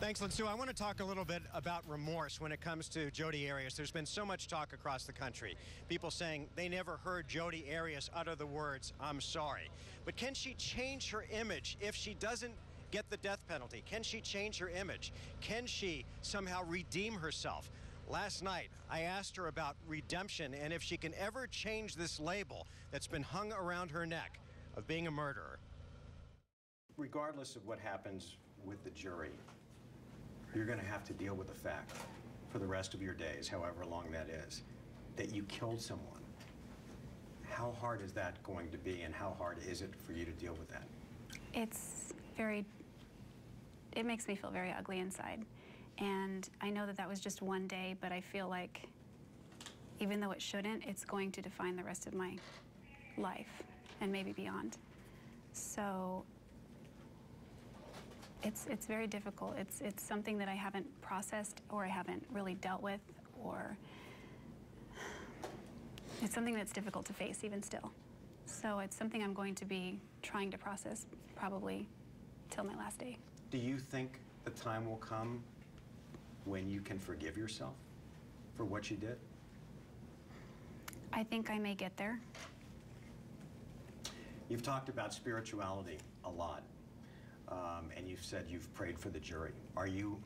Thanks, Lin Sue. I want to talk a little bit about remorse when it comes to Jodi Arias. There's been so much talk across the country. People saying they never heard Jodi Arias utter the words, I'm sorry. But can she change her image if she doesn't get the death penalty? Can she change her image? Can she somehow redeem herself? Last night, I asked her about redemption and if she can ever change this label that's been hung around her neck of being a murderer. Regardless of what happens with the jury, you're going to have to deal with the fact for the rest of your days, however long that is, that you killed someone. How hard is that going to be, and how hard is it for you to deal with that? It's very, it makes me feel very ugly inside. And I know that that was just one day, but I feel like even though it shouldn't, it's going to define the rest of my life and maybe beyond. So it's, it's very difficult. It's, it's something that I haven't processed or I haven't really dealt with or it's something that's difficult to face even still. So it's something I'm going to be trying to process probably till my last day. Do you think the time will come when you can forgive yourself for what you did? I think I may get there. You've talked about spirituality a lot um, and you've said you've prayed for the jury. Are you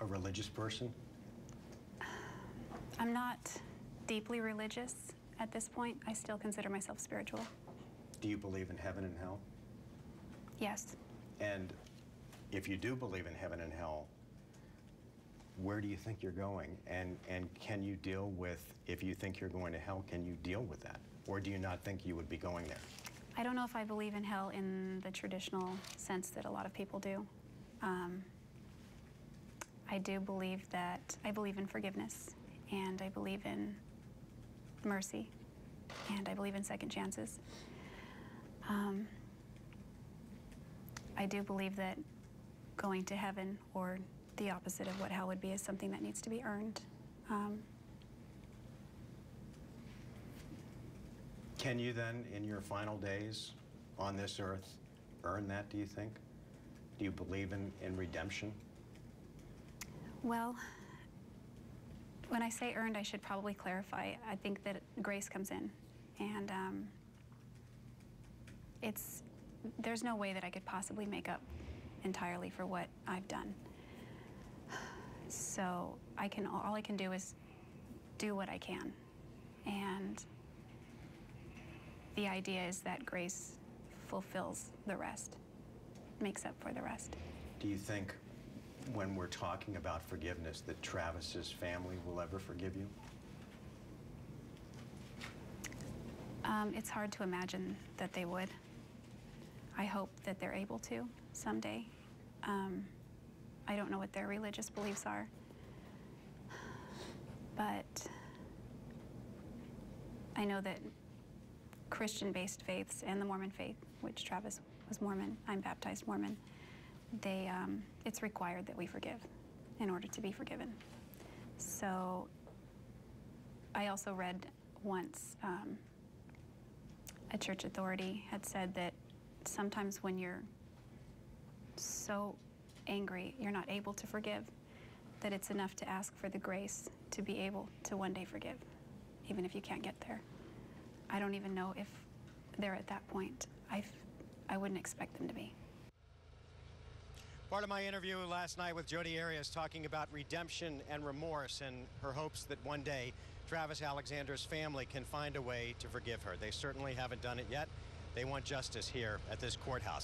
a religious person? I'm not deeply religious at this point. I still consider myself spiritual. Do you believe in heaven and hell? Yes. And if you do believe in heaven and hell, where do you think you're going? And, and can you deal with, if you think you're going to hell, can you deal with that? Or do you not think you would be going there? I don't know if I believe in hell in the traditional sense that a lot of people do. Um, I do believe that I believe in forgiveness, and I believe in mercy, and I believe in second chances. Um, I do believe that going to heaven or the opposite of what hell would be is something that needs to be earned. Um, Can you then, in your final days on this earth, earn that, do you think? Do you believe in, in redemption? Well, when I say earned, I should probably clarify. I think that grace comes in. And um, it's, there's no way that I could possibly make up entirely for what I've done. So I can, all I can do is do what I can. And the idea is that grace fulfills the rest, makes up for the rest. Do you think when we're talking about forgiveness that Travis's family will ever forgive you? Um, it's hard to imagine that they would. I hope that they're able to someday. Um, I don't know what their religious beliefs are, but I know that Christian-based faiths and the Mormon faith, which Travis was Mormon, I'm baptized Mormon, they, um, it's required that we forgive in order to be forgiven. So I also read once um, a church authority had said that sometimes when you're so angry, you're not able to forgive, that it's enough to ask for the grace to be able to one day forgive, even if you can't get there. I don't even know if they're at that point. I, I wouldn't expect them to be. Part of my interview last night with Jodi Arias talking about redemption and remorse and her hopes that one day Travis Alexander's family can find a way to forgive her. They certainly haven't done it yet. They want justice here at this courthouse.